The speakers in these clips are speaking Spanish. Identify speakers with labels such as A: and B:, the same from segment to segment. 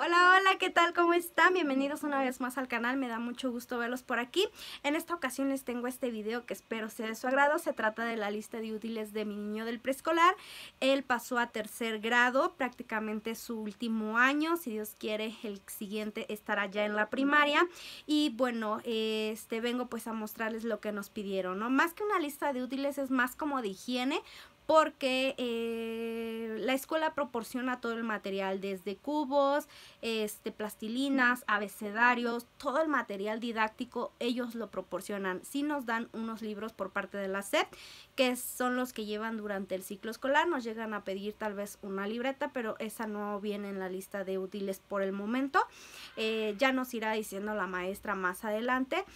A: Hola, hola, ¿qué tal? ¿Cómo están? Bienvenidos una vez más al canal, me da mucho gusto verlos por aquí. En esta ocasión les tengo este video que espero sea de su agrado. Se trata de la lista de útiles de mi niño del preescolar. Él pasó a tercer grado, prácticamente su último año. Si Dios quiere, el siguiente estará ya en la primaria. Y bueno, este vengo pues a mostrarles lo que nos pidieron, ¿no? Más que una lista de útiles es más como de higiene porque eh, la escuela proporciona todo el material, desde cubos, este, plastilinas, abecedarios, todo el material didáctico, ellos lo proporcionan. Sí nos dan unos libros por parte de la SEP, que son los que llevan durante el ciclo escolar, nos llegan a pedir tal vez una libreta, pero esa no viene en la lista de útiles por el momento. Eh, ya nos irá diciendo la maestra más adelante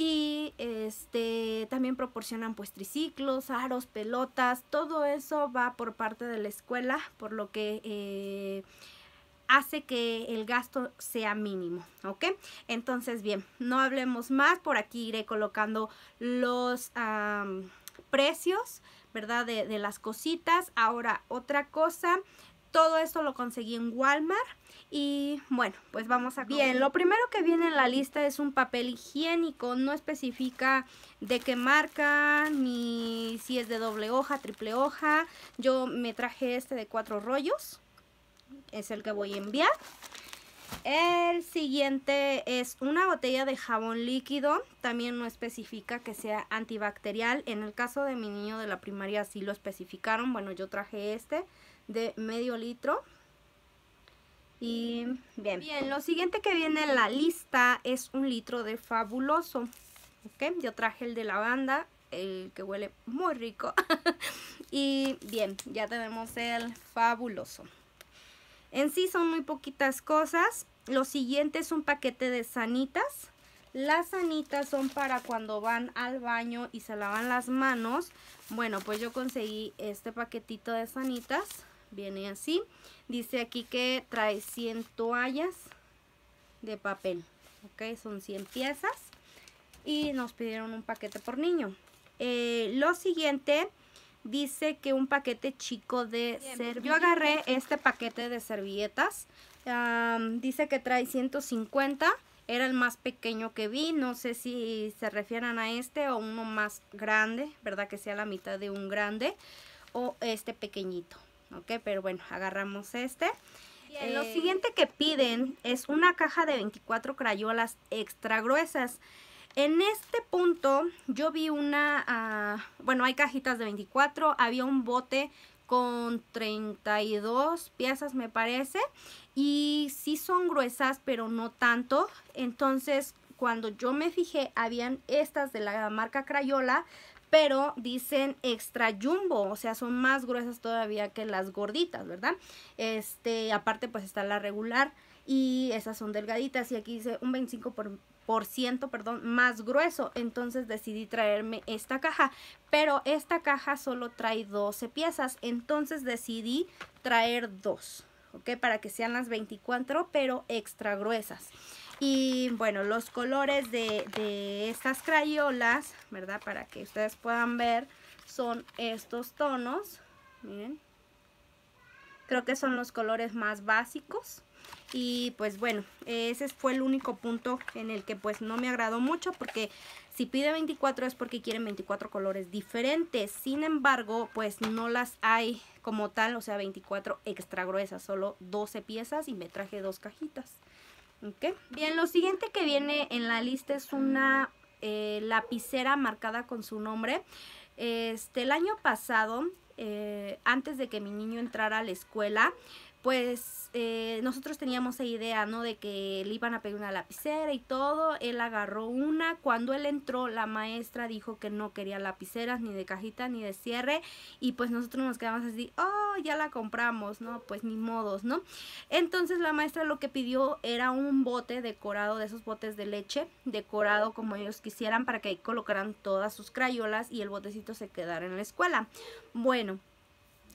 A: y este también proporcionan pues triciclos, aros, pelotas, todo eso va por parte de la escuela, por lo que eh, hace que el gasto sea mínimo, ¿ok? Entonces, bien, no hablemos más, por aquí iré colocando los precios, ¿verdad? De, de las cositas. Ahora, otra cosa, todo esto lo conseguí en Walmart y bueno, pues vamos a... Bien, lo primero que viene en la lista es un papel higiénico. No especifica de qué marca, ni si es de doble hoja, triple hoja. Yo me traje este de cuatro rollos. Es el que voy a enviar. El siguiente es una botella de jabón líquido. También no especifica que sea antibacterial. En el caso de mi niño de la primaria sí lo especificaron. Bueno, yo traje este de medio litro. Y bien. Bien, lo siguiente que viene en la lista es un litro de fabuloso. ¿Ok? Yo traje el de lavanda, el que huele muy rico. y bien, ya tenemos el fabuloso. En sí son muy poquitas cosas. Lo siguiente es un paquete de sanitas. Las sanitas son para cuando van al baño y se lavan las manos. Bueno, pues yo conseguí este paquetito de sanitas. Viene así. Dice aquí que trae 100 toallas de papel. Ok, son 100 piezas. Y nos pidieron un paquete por niño. Eh, lo siguiente dice que un paquete chico de servilletas. Yo agarré este paquete de servilletas. dice que trae 150. Era el más pequeño que vi. No sé si se refieran a este o uno más grande. ¿Verdad? Que sea la mitad de un grande. O este pequeñito ok, pero bueno, agarramos este. lo siguiente que piden es una caja de 24 crayolas extra gruesas. En este punto yo vi una, ah, bueno hay cajitas de 24, había un bote con 32 piezas me parece y sí son gruesas pero no tanto, entonces cuando yo me fijé habían estas de la marca Crayola pero dicen extra jumbo, o sea, son más gruesas todavía que las gorditas, ¿verdad? Este, aparte pues está la regular y esas son delgaditas y aquí dice un 25 por, ciento, perdón, más grueso. Entonces decidí traerme esta caja, pero esta caja solo trae 12 piezas, entonces decidí traer dos, ¿ok? Para que sean las 24, pero extra gruesas. Y bueno, los colores de, estas crayolas, ¿verdad? Para que ustedes puedan ver, son estos tonos. Miren. Creo que son los colores más básicos. Y pues bueno, ese fue el único punto en el que pues no me agradó mucho porque si pide 24 es porque quieren 24 colores diferentes. Sin embargo, pues no las hay como tal, o sea 24 extra gruesas, solo 12 piezas y me traje dos cajitas. Bien, lo siguiente que viene en la lista es una eh, lapicera marcada con su nombre. Este, el año pasado, eh, antes de que mi niño entrara a la escuela, pues eh, nosotros teníamos esa idea, ¿no? De que le iban a pedir una lapicera y todo. Él agarró una. Cuando él entró, la maestra dijo que no quería lapiceras, ni de cajita, ni de cierre. Y pues nosotros nos quedamos así, oh, ya la compramos, ¿no? Pues ni modos, ¿no? Entonces la maestra lo que pidió era un bote decorado de esos botes de leche, decorado como ellos quisieran para que ahí colocaran todas sus crayolas y el botecito se quedara en la escuela. Bueno,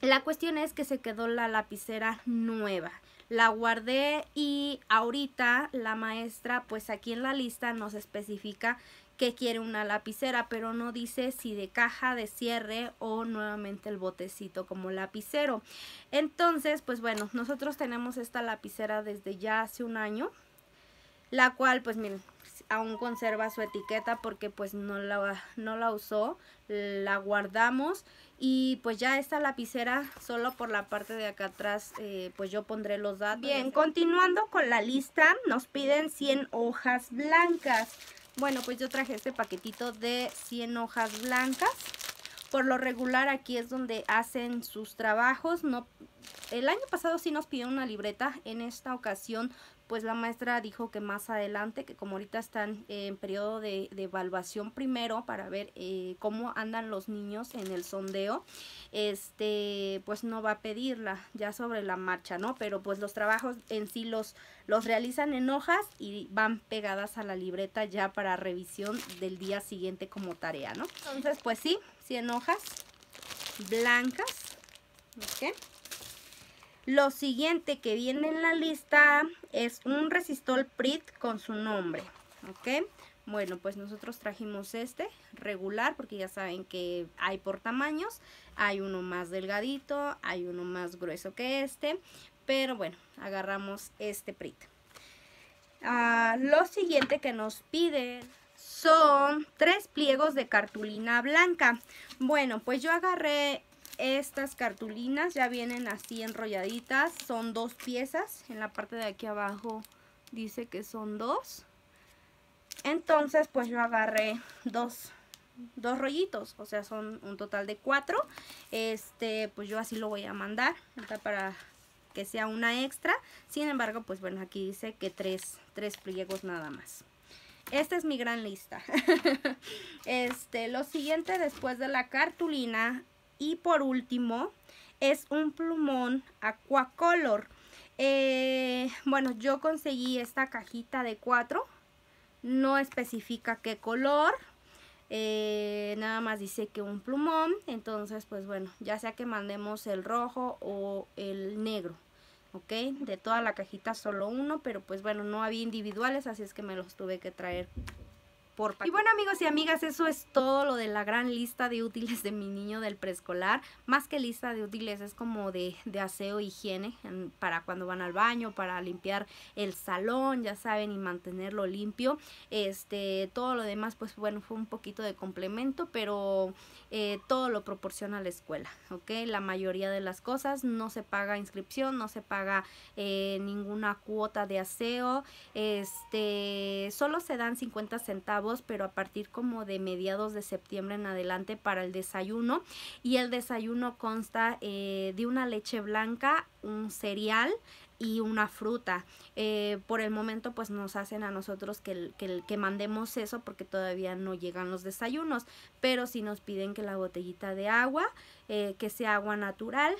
A: la cuestión es que se quedó la lapicera nueva. La guardé y ahorita la maestra pues aquí en la lista nos especifica que quiere una lapicera, pero no dice si de caja de cierre o nuevamente el botecito como lapicero. Entonces, pues bueno, nosotros tenemos esta lapicera desde ya hace un año, la cual, pues miren, aún conserva su etiqueta porque pues no la, no la usó, la guardamos y pues ya esta lapicera solo por la parte de acá atrás eh, pues yo pondré los datos. Bien, continuando con la lista nos piden 100 hojas blancas. Bueno pues yo traje este paquetito de 100 hojas blancas. Por lo regular aquí es donde hacen sus trabajos. No, el año pasado sí nos pidieron una libreta, en esta ocasión pues la maestra dijo que más adelante, que como ahorita están en periodo de, evaluación primero para ver eh, cómo andan los niños en el sondeo, este, pues no va a pedirla ya sobre la marcha, ¿no? Pero pues los trabajos en sí los, los realizan en hojas y van pegadas a la libreta ya para revisión del día siguiente como tarea, ¿no? Entonces, pues sí, 100 hojas blancas, ¿ok? Lo siguiente que viene en la lista es un resistol PRIT con su nombre, ¿ok? Bueno, pues nosotros trajimos este regular porque ya saben que hay por tamaños. Hay uno más delgadito, hay uno más grueso que este. Pero bueno, agarramos este PRIT. Ah, lo siguiente que nos piden son tres pliegos de cartulina blanca. Bueno, pues yo agarré estas cartulinas ya vienen así enrolladitas. Son dos piezas. En la parte de aquí abajo dice que son dos. Entonces pues yo agarré dos, dos rollitos. O sea son un total de cuatro. Este pues yo así lo voy a mandar. Para que sea una extra. Sin embargo pues bueno aquí dice que tres, tres pliegos nada más. Esta es mi gran lista. este, lo siguiente después de la cartulina y por último, es un plumón Aquacolor. Eh, bueno, yo conseguí esta cajita de cuatro. No especifica qué color. Eh, nada más dice que un plumón. Entonces, pues bueno, ya sea que mandemos el rojo o el negro. ¿Ok? De toda la cajita solo uno, pero pues bueno, no había individuales, así es que me los tuve que traer y bueno amigos y amigas, eso es todo lo de la gran lista de útiles de mi niño del preescolar. Más que lista de útiles es como de, de aseo, higiene, para cuando van al baño, para limpiar el salón, ya saben, y mantenerlo limpio. Este, todo lo demás, pues bueno, fue un poquito de complemento, pero eh, todo lo proporciona la escuela, ¿ok? La mayoría de las cosas no se paga inscripción, no se paga eh, ninguna cuota de aseo, este, solo se dan 50 centavos, pero a partir como de mediados de septiembre en adelante para el desayuno y el desayuno consta eh, de una leche blanca, un cereal, y una fruta. Eh, por el momento pues nos hacen a nosotros que, que, mandemos eso porque todavía no llegan los desayunos, pero si nos piden que la botellita de agua, eh, que sea agua natural,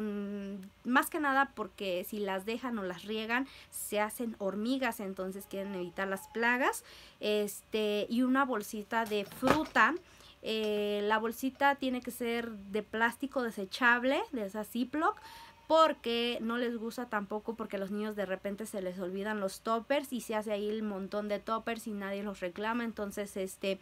A: más que nada porque si las dejan o las riegan se hacen hormigas entonces quieren evitar las plagas este y una bolsita de fruta eh, la bolsita tiene que ser de plástico desechable de esa Ziploc porque no les gusta tampoco porque a los niños de repente se les olvidan los toppers y se hace ahí el montón de toppers y nadie los reclama entonces este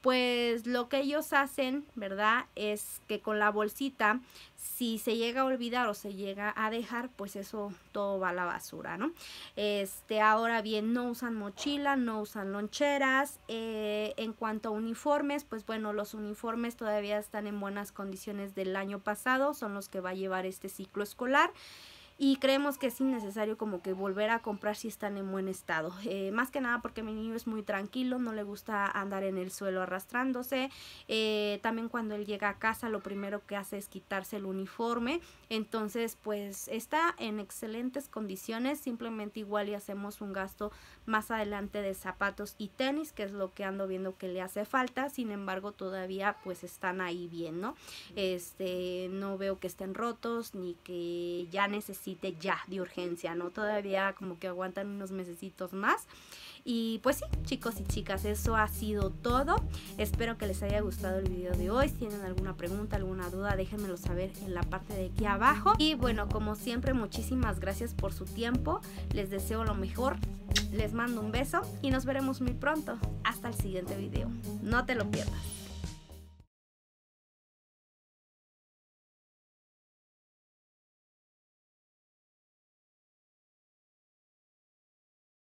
A: pues lo que ellos hacen, ¿verdad? Es que con la bolsita, si se llega a olvidar o se llega a dejar, pues eso todo va a la basura, ¿no? Este, ahora bien, no usan mochila, no usan loncheras. Eh, en cuanto a uniformes, pues bueno, los uniformes todavía están en buenas condiciones del año pasado, son los que va a llevar este ciclo escolar y creemos que es innecesario como que volver a comprar si están en buen estado. Eh, más que nada porque mi niño es muy tranquilo, no le gusta andar en el suelo arrastrándose. Eh, también cuando él llega a casa lo primero que hace es quitarse el uniforme. Entonces pues está en excelentes condiciones, simplemente igual y hacemos un gasto más adelante de zapatos y tenis, que es lo que ando viendo que le hace falta. Sin embargo todavía pues están ahí bien, ¿no? Este, no veo que estén rotos ni que ya necesiten ya de urgencia, ¿no? Todavía como que aguantan unos mesecitos más. Y pues sí, chicos y chicas, eso ha sido todo. Espero que les haya gustado el video de hoy. Si tienen alguna pregunta, alguna duda, déjenmelo saber en la parte de aquí abajo. Y bueno, como siempre, muchísimas gracias por su tiempo. Les deseo lo mejor. Les mando un beso y nos veremos muy pronto. Hasta el siguiente video. No te lo pierdas.